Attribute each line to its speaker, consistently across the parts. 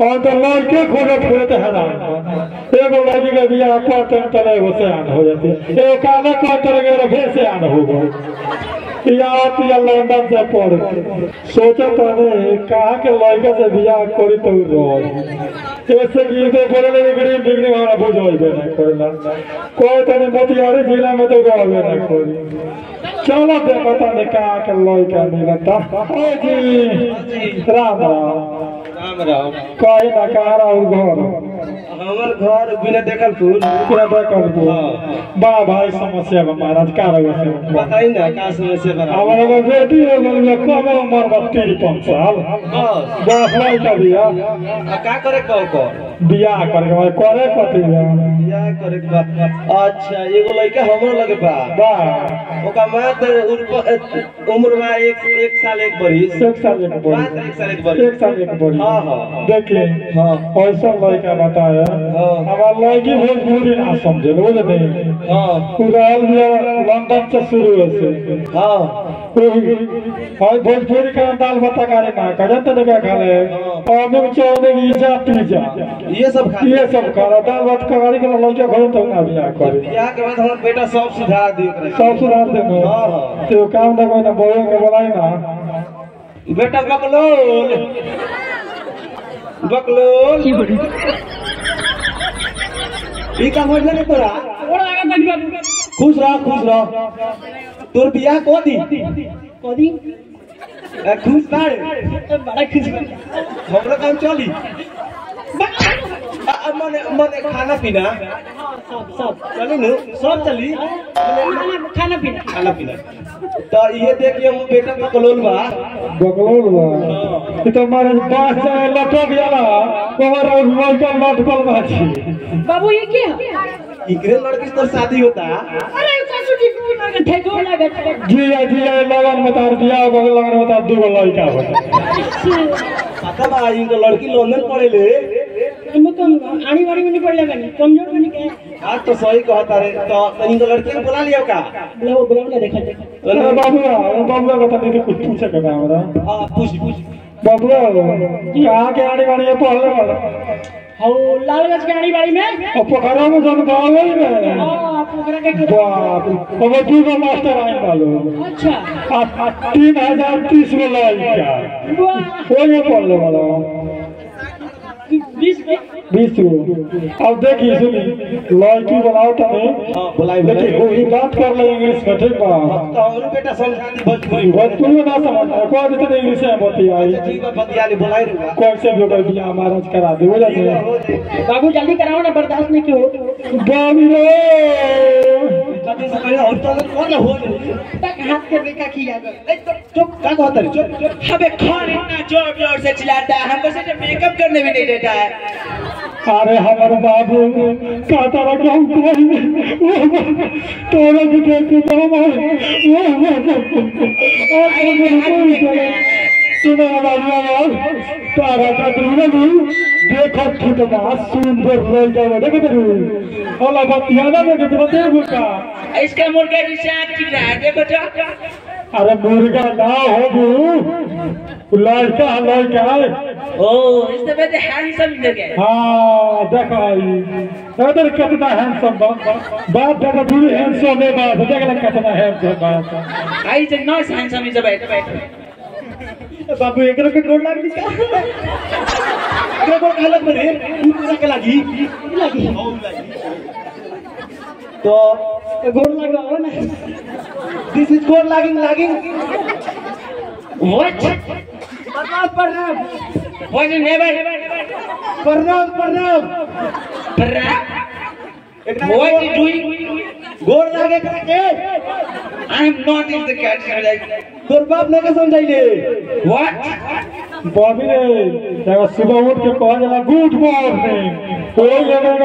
Speaker 1: और तो लड़के खोजत खोजत हैरान एगो लड़की के बियाह करते तले एगो से आन हो जाती। है एगो काले करते लगे रखे से आन हो गई या आती है लंदन से पढ़। के सोचा तने कहा के लड़के से बियाह करी तो रोज ऐसे की तो बोले लगे गरीब डिग्री वाला बुझोई बे ना करेला कोई तने मोतिहारी जिला में तो रहबे ना करी। चलो देखो तने कहा के लड़का मिलता ओ जी, राम राम।
Speaker 2: राम राम
Speaker 1: कहीं ना कहा और घर
Speaker 2: हमर घर बिना देखल फूल
Speaker 1: पूरा देखल को बा भाई समस्या बा महाराज का रहे से
Speaker 2: बताई ना का समस्या बा
Speaker 1: हमारे एगो बेटी हो गई है कम उम्र में तिरपन साल
Speaker 2: बस
Speaker 1: दस लड़का बिया
Speaker 2: आ का करे कहो को
Speaker 1: बियाह करके भाई करे कथी बा
Speaker 2: बियाह करे के बा अच्छा एगो लड़का हमरो लगे बा।
Speaker 1: बा।
Speaker 2: ओका मात उम्र बा एक एक साल एक बरिस।
Speaker 1: एक साल एक
Speaker 2: मात्र एक साल एक बरिस।
Speaker 1: एक साल एक बोली
Speaker 2: हाँ, हाँ।
Speaker 1: देखिए
Speaker 2: हाँ।
Speaker 1: ऐसा लड़का बताया
Speaker 2: हाँ।
Speaker 1: हमार लड़की भोजपुरी ना समझे बुझ नहीं
Speaker 2: हाँ
Speaker 1: बिया लंदन से शुरू है
Speaker 2: हाँ।
Speaker 1: भोजपुरी का दाल भात करे ना करे तो क्या खा ले और में चौने की जा पिज्जा
Speaker 2: ये सब खा
Speaker 1: ये सब खा दाल भात कगारी के लौके घर तो ना बिया करे
Speaker 2: बियाह के बाद हमर बेटा सब सुधार दियो करे।
Speaker 1: सब सुधार देनो
Speaker 2: हाँ, हाँ।
Speaker 1: तो काम ना कोई ना बोले के बोलाई ना।
Speaker 2: बेटा बकलोल। बकलोल। ई काम होइल नहीं तोरा? खुश रह खुश रह। तोर बियाह को दी ए, खुश बाड़ हमरो काम चली। मने मने खाना पीना। सब सब। चली नु। सब चली।
Speaker 3: खाना पीना।
Speaker 2: खाना पीना। तो ये देखिए हम बेटा बकलोल बा।
Speaker 1: बकलोल बा। तो मारे बास से लटक जाला। कोवर और लड़का लटकल बाची
Speaker 3: बाबू ये क्या
Speaker 2: इकरे लड़की तो शादी होता।
Speaker 3: अरे को लगे थे को लगे थे
Speaker 1: जिया जिया लगन में तार बियाह हो गए लगन में तार दू गो लड़का हो?
Speaker 2: पता बा इनका लड़की लंदन पढ़े ले
Speaker 3: हम तो आनी बारी में नहीं पड़ लगा नहीं कमज़ोर बनी के
Speaker 2: आज तो सही कहता रे तो इनका लड़की को बुला लियो का
Speaker 3: बुलाओ बुलाओ देखा देखा
Speaker 1: अरे बाबुआ बाबुआ बता दे कुछ पूछे का हमरा
Speaker 2: हाँ पूछ पूछ
Speaker 1: बाबुआ कहाँ के आने वाली है? पहले वाला
Speaker 3: हो लालगंज के आनी बाड़ी में।
Speaker 1: और पोखरा में जब गाँव में
Speaker 3: हाँ पोखरा के
Speaker 1: बाप दू गो मास्टर आए वालो
Speaker 3: अच्छा।
Speaker 1: आ- आ- तीन हज़ार तीस
Speaker 3: वाह।
Speaker 1: वो ये पढ़ले वाला।
Speaker 3: बीस में?
Speaker 1: बीस गो अब देखिए सुनी लड़की बनाओ तने
Speaker 2: हाँ। बुलाई
Speaker 1: देखिए
Speaker 2: बुलाई
Speaker 1: वही बात कर ले इंग्लिश में ठीक बा
Speaker 2: तो हमरो बेटा
Speaker 1: में ना समझ कोई देते इंग्लिश में बती आई
Speaker 2: अच्छा ठीक है बतिया ले रे
Speaker 1: कौन से भी ओकर बियाह महाराज करा दे हो जाते
Speaker 3: बाबू जल्दी कराओ ना बर्दाश्त नहीं क्यों?
Speaker 1: बाबी रे!
Speaker 2: जल्दी से करे और तो कौन हो
Speaker 3: तक हाथ के बेका किया गया।
Speaker 2: चुप का कहता रे चुप चुप।
Speaker 4: अबे कौन इतना ज़ोर ज़ोर से चिल्लाता है हमको सिर्फ़ मेकअप करने भी नहीं देता है।
Speaker 1: अरे हमारे बाबू रहा कि तोरे भी देख के तो सुनो बाबू तारा का दूर नहीं देखो कितना सुंदर लड़का है देखो तेरू ओला बतिया ना देखे तो देखो का
Speaker 4: इसका मुर्गा जैसे आप चिल्ला रहा देखो तो
Speaker 1: अरे मुर्गा ना हो बू। लड़का लड़का
Speaker 4: ओ इससे पहले हैंडसम लगे
Speaker 1: हाँ देखो आई इधर कितना हैंडसम बात देखो पूरी हैंडसम है बात देख कितना हैंडसम बात
Speaker 4: I is not handsome is बैठ बैठ
Speaker 2: बाबू एकरो के गोड़ लाग दी का एकरो गोड़ काला करे तू पूरा के लागी।
Speaker 3: लगी।
Speaker 2: तो
Speaker 3: गोर लगाओ ना।
Speaker 2: दिस इज़ गोड़ लागिंग लागिंग
Speaker 4: व्हाट
Speaker 3: प्रणाम प्रणाम।
Speaker 4: व्हाट इज़ नेवर
Speaker 2: प्रणाम प्रणाम। प्रणाम।
Speaker 4: व्हाट इज़ डूइंग
Speaker 2: गोड़ लागे के
Speaker 4: I am not in the cat
Speaker 2: तोर बाप ने के समझाइले
Speaker 4: व्हाट
Speaker 1: बॉबी रे देखो सुबह उठ के कह जाला गुड मॉर्निंग तो ये लोग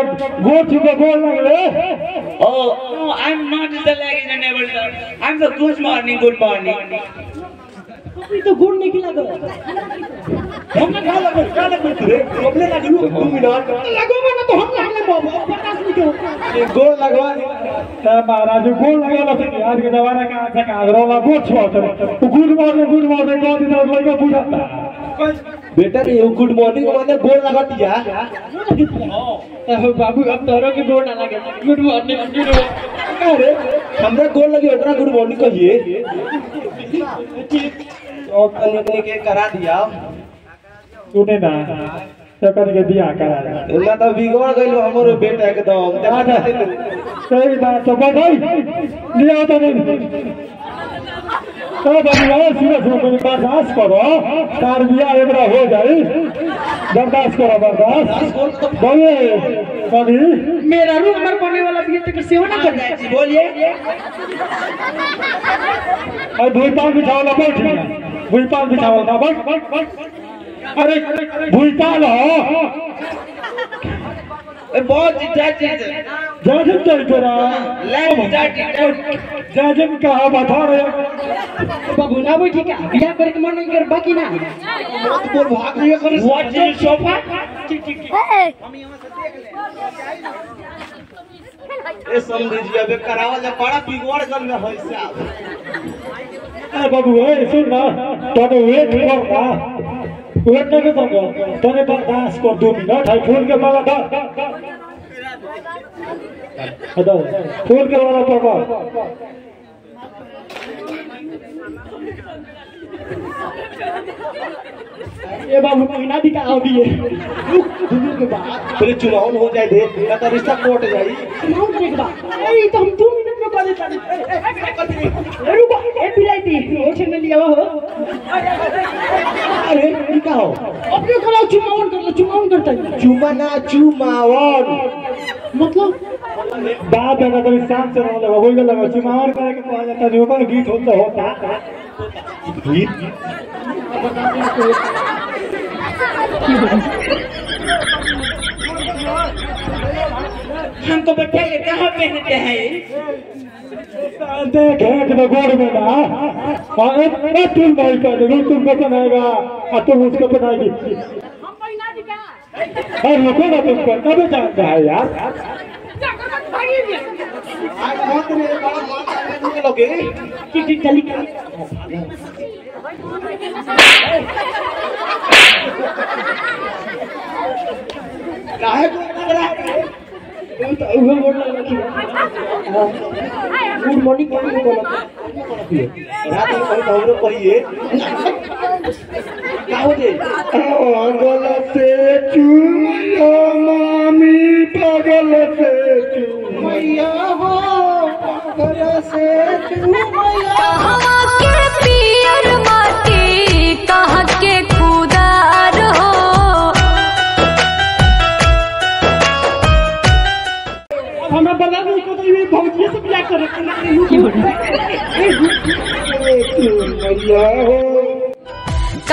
Speaker 1: गुड सुबह बोल लगे
Speaker 4: Oh, no, I'm not the leg in the never. I'm the good morning, good morning.
Speaker 3: तो गुड़ खिला दो
Speaker 2: हमने का लगे का लगे तू रे प्रॉब्लम लागी लू 2 मिनट
Speaker 3: लगो ना तो हम लगले बाबू नहीं क्यों
Speaker 2: ये गोड़ लगवा
Speaker 1: तो महाराज गोल लगा लो आज के जमाना का से का रोला गुड छोड़ गुड मॉर्निंग गुड मॉर्निंग कह दी तो लड़का बुझाता
Speaker 2: बेटा ये गुड मॉर्निंग माने गोल लगा दिया
Speaker 3: बाबू अब तोरो के गोड़ ना लगे गुड मॉर्निंग गुड मॉर्निंग
Speaker 2: अरे हमरा गोल लगे ओकरा गुड मॉर्निंग कहिए के करा दिया।
Speaker 1: सुने ना एकर के दिया करा।
Speaker 2: ना तो बिगड़ गइल हमरो बेटा एकदम। देखा
Speaker 1: सही बात तो बधाई। लिया तो नहीं। तो तुम बर्दाश्त करो तार बियाह एकरा हो जाई बर्दाश्त करो बर्दाश्त बोले कभी
Speaker 3: मेरा रूम नंबर पढ़ने वाला भी तक सेवा ना कर जाए
Speaker 4: बोलिए
Speaker 1: और भूलपाल बिछावला बैठ। गया भूलपाल बिछावला बैठ बैठ बैठ अरे हो।
Speaker 4: बहुत है
Speaker 1: जाजिम चल तोरा
Speaker 4: लाइफ डर्टी
Speaker 1: जाजिम कहा बता रहे
Speaker 3: बाबू ना बैठी क्या बियाह करे के मन नहीं कर बाकी ना।
Speaker 2: बोल भाग लिया कर
Speaker 4: व्हाट इज़ सोफा
Speaker 2: ए समझिए अबे करावा जा बड़ा बिगड़ गल में है साहब
Speaker 1: ए बाबू ए सुन ना तने वेट कर ना। वेट नहीं कर सकता तने बर्दाश्त कर दो मिनट है फूल के माला डाल अदा फूल के माला पकड़
Speaker 3: ये बाबू महीना भी का अभी है?
Speaker 2: पहले चुनाव हो जाए दे या तो रिश्ता कोर्ट जाई
Speaker 3: सुनाओ एक बात अरे तो हम दो मिनट में कर देता अरे रुको ए बिलाईती ओछे में लिया हो।
Speaker 2: अरे ई का हो?
Speaker 3: अपने कराओ चुमावन कर लो चुमावन करता है।
Speaker 2: चुमा ना चुमावन।
Speaker 3: मतलब
Speaker 1: बाप है ना कभी शाम से ना लगा वही लगा चुमावर करे के कहा जाता नहीं होगा गीत होता होता
Speaker 4: हमको बैठा के कहाँ पहनते हैं?
Speaker 1: देख हेठ में गोड़ में ना और एक एक तुम नहीं कर दे तुमको बनाएगा और तुम उसको बनाएगी। अरे रुको ना तुम करना भी जानता है यार।
Speaker 3: चली चली
Speaker 2: काहे को लग रहा है
Speaker 3: वो तो उहे बोल रखी गुड मॉर्निंग बोला
Speaker 2: रात में कहीं हमरो कहिए का हो जाए
Speaker 1: पागल से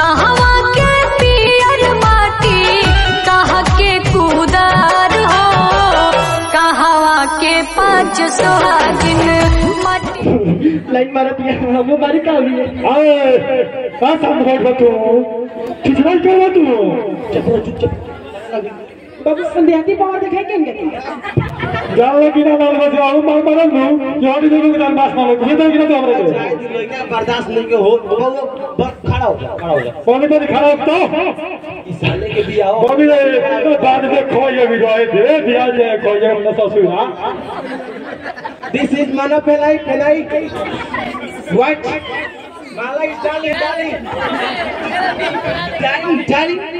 Speaker 5: कहवा के पियर माटी कहाँ के खुदार हो कहवा के पाँच सुहागिन माटी
Speaker 3: लाइन मारा है वो बारी का हुई है
Speaker 1: अरे कहाँ साथ बैठ तू खिचड़ी कर तू
Speaker 3: बाबू संध्याती पावर दिखाई क्या?
Speaker 1: जाओ कि ना लाल बस आओ मार मार लो जोड़ी देखो नाल मास मारो ये तो कि ना तो हमरे
Speaker 2: दी लइका बर्दाश्त नहीं के हो वो बस खड़ा हो जा खड़ा हो जा
Speaker 1: कौन पे खड़ा तो।
Speaker 2: इस साले के भी आओ।
Speaker 1: बॉबी रे बाद में खोए भी गए थे दिया जे खोए ना ससुरा
Speaker 2: दिस इज़ माना पहलाई पहलाई व्हाट माला डाली डाली। डाली डाली।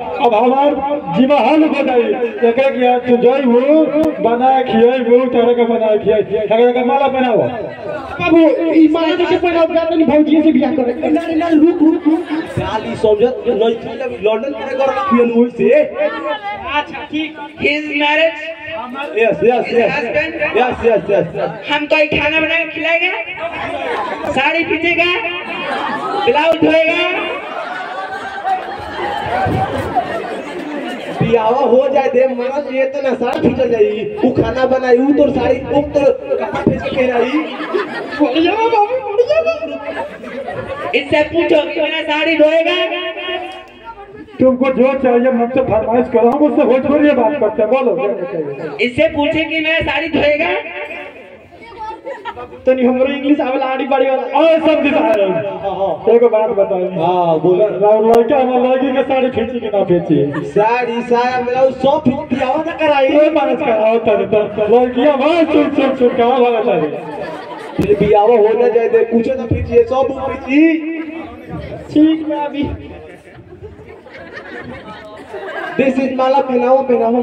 Speaker 1: अब हमार जीवा हल एक एक यार तू जाई वो बनाए खियाई वो तरह के बनाए खियाई। अगर का माला पहनाओ।
Speaker 3: बाबू ई माला अब जाता नहीं भौजी से बियाह करे। ना ना रुक रुक रुक।
Speaker 2: गाली समझत नहीं थी लंदन में कर पियन हुई से।
Speaker 3: अच्छा ठीक।
Speaker 4: His marriage
Speaker 2: yes yes yes yes yes yes
Speaker 4: हमको एक खाना बना के खिलाएगा। साड़ी पीटेगा ब्लाउज धोएगा।
Speaker 2: बियावा हो जाए दे मरद ये तो ना सारा खींच जाई। उ खाना बनाई उ तोर साड़ी उ तोर कपड़ा फेंक के पहनाई
Speaker 3: बढ़िया बाबू बढ़िया
Speaker 4: इससे पूछो कि मेरा साड़ी धोएगा?
Speaker 1: तुमको जो चाहिए मुझसे फरमाइश करो हम उससे भोजपुरी बात करते हैं। बोलो।
Speaker 4: इससे पूछे कि मैं साड़ी धोएगा?
Speaker 3: तो नहीं हमरो इंग्लिश आवेला आड़ी बाड़ी वाला।
Speaker 1: और सब दिखाए एक बात बताइए
Speaker 2: हाँ बोलो।
Speaker 1: लड़का हमारे लड़की के साड़ी खींची कि ना खींची?
Speaker 2: साड़ी साया मेरा वो सब पियावा ना कराई।
Speaker 1: ये मानस कराओ तब तो लड़कियाँ वहाँ चुप चुप चुप कहाँ भागा चाहिए
Speaker 2: फिर बियावा होने जाए दे कुछ ना पीछे सब पीछी
Speaker 3: ठीक है अभी।
Speaker 2: दिस इज़ माला पहनाओ पहनाओ।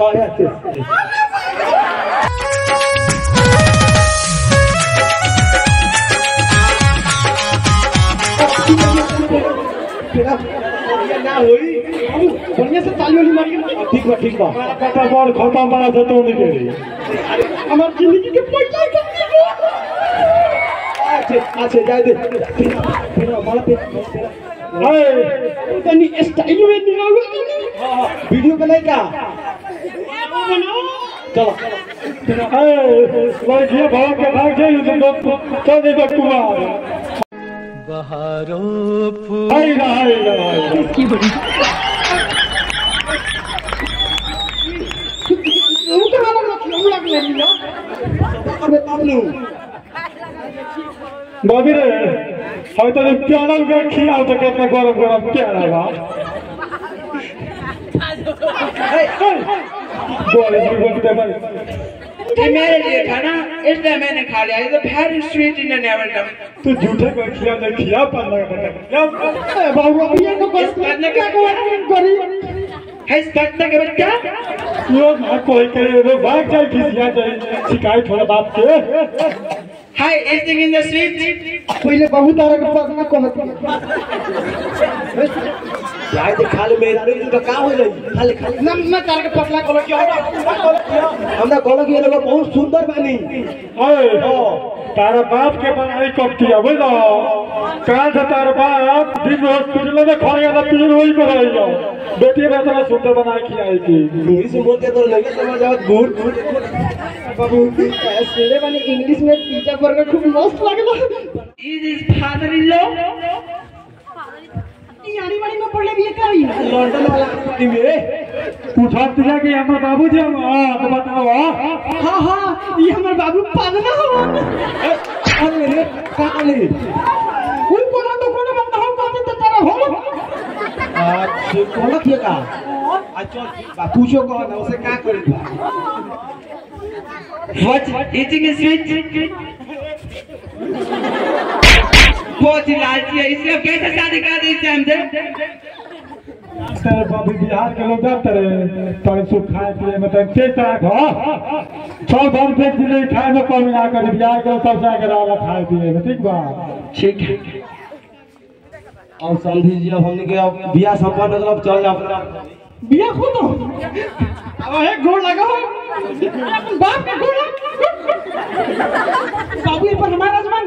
Speaker 2: हाँ? होई
Speaker 3: बढ़िया से ताली वाली मारी
Speaker 2: हाँ, ठीक बा ठीक बा
Speaker 1: पता बड़ खत्म बड़ा से तुम निकली
Speaker 3: हमार ज़िंदगी के पैसा कम
Speaker 2: अच्छा अच्छा जाए दे पहना पहना माला पहना पहना।
Speaker 1: अरे
Speaker 3: तनी स्टाइल में निकालो
Speaker 2: वीडियो बनाई का चलो
Speaker 1: अरे लड़कियाँ भाग के भाग जाइए तो चल दे कुमार बहारों हाय हाय हाय
Speaker 3: की बड़ी वो कहाँ लग रहा हम लग रही ना
Speaker 1: तो तो
Speaker 4: ये मेरे लिए था ना इसलिए मैंने खा लिया। Is very sweet in never come
Speaker 1: तू झूठे को खिया दे खिया पर लगा खिया
Speaker 3: बाबू ये तो बस क्या करी?
Speaker 4: है घटना के बच्चा?
Speaker 1: यो ना कोई करे रे भाग जाए खिसिया जाए। शिकायत हो बाप के।
Speaker 4: Hi is in the sweet
Speaker 3: पहले बहुत तारा के पास ना कहत।
Speaker 2: जाए दे खाली मेरा तो का हो जाई खाली खाली।
Speaker 3: ना ना तारा के पतला कहलो कि
Speaker 2: हमरा कहलो कि ये लोग बहुत सुंदर बानी।
Speaker 1: अरे तारा बाप के बनाई कब किया बोलो काल से तारा बाप? दिन हॉस्पिटल में खड़े वाला पीर वही पर रही हो बेटी में इतना सुंदर बनाई खिलाई थी
Speaker 2: इंग्लिश में बोलते तो लगे समझ आओ गुड गुड
Speaker 3: बाबू सुने वाली इंग्लिश में पिज्जा बर्गर खूब मस्त लगला।
Speaker 4: Is is father in law
Speaker 3: का हुई
Speaker 2: लंदन वाला
Speaker 1: पूछा दिया कि हमारे बाबू जी हम हाँ, तो बताओ हाँ।
Speaker 3: हाँ ये हमर बाबू पागना हो।
Speaker 2: अरे रे काले
Speaker 3: कोई कोना तो कोना बंदा हम कहते तो तेरा हो।
Speaker 2: अच्छा कहलो कि का अच्छा पूछो को ना उसे का करी?
Speaker 4: व्हाट ईटिंग इज़ स्वीट बहुत ही लालची है। इसलिए कैसे शादी कर दी इस टाइम से?
Speaker 1: तेरे बाबू बिहार के लोग जाते रहे। तोरे सुख खाए पिए में तो तेज तरह हो छह भर देख दिले खाए में कमी ना कर बिहार के लोग सबसे आगे रहा खाए पिए में ठीक बा?
Speaker 2: ठीक और समझी जी अब हमने के अब बियाह संपन्न हो अब चल जाओ
Speaker 3: बिया खुद हो। अब एक गोड़ लगा हो बाप का गोड़। बाबू ये पर हमारा जवान।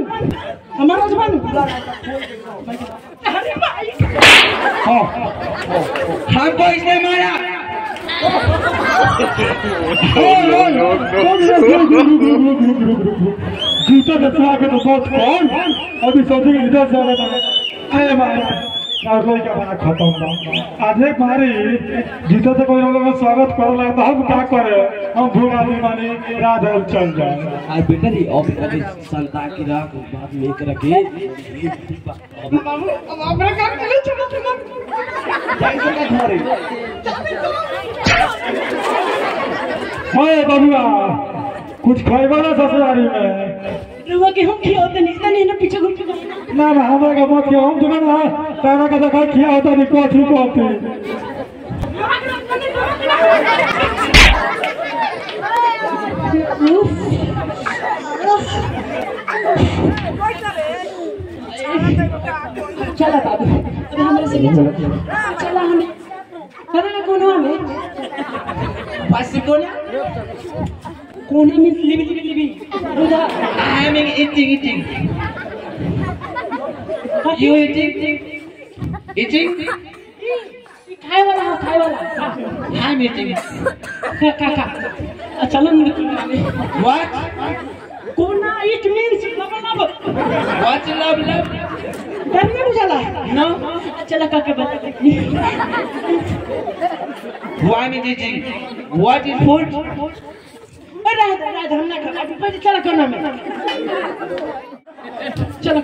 Speaker 3: हमारा भाई
Speaker 1: हाँ
Speaker 4: हमको इसने मारा
Speaker 1: जूता दसवा के तो बहुत कौन अभी सोचेंगे इधर से आगे तो अरे मारे और कोई का बना खत्म ना आज एक मारी जूता से कोई लोगों का स्वागत कर लगा तो हम क्या करे हम मानी रात है चल जाए।
Speaker 2: आज बेटा जी अब अभी संता की रात बात में कर के
Speaker 3: बाबू अब हमरा का करे छोटा छोटा
Speaker 2: जाए का घरे
Speaker 1: हाय बबुआ कुछ खाएगा ना ससुरारी में?
Speaker 3: रुआ के हम खियाते नहीं तनी ना पीछे घूम के
Speaker 1: ना ना हमारे का मत हम तुम्हें ना तारा का देखा किया होता नहीं कोठी कोठी
Speaker 3: चला बाबू अरे हमारे से चला चला हमें अरे ना कौन हमें
Speaker 4: पास को ना
Speaker 3: कोने में लिबी लिबी लिबी रुदा
Speaker 4: I am eating eating you eating eating
Speaker 3: खाए वाला हाँ, खाए वाला
Speaker 4: आई एम ईटिंग
Speaker 3: का का का चलो
Speaker 4: व्हाट
Speaker 3: कोना इट मींस मतलब
Speaker 4: What's love, love?
Speaker 3: डर नहीं बुझाला? नो चला काके बता
Speaker 4: Why Gigi? What is food?
Speaker 3: अरे राज हम ना खा पहले चला कोना में। चलो।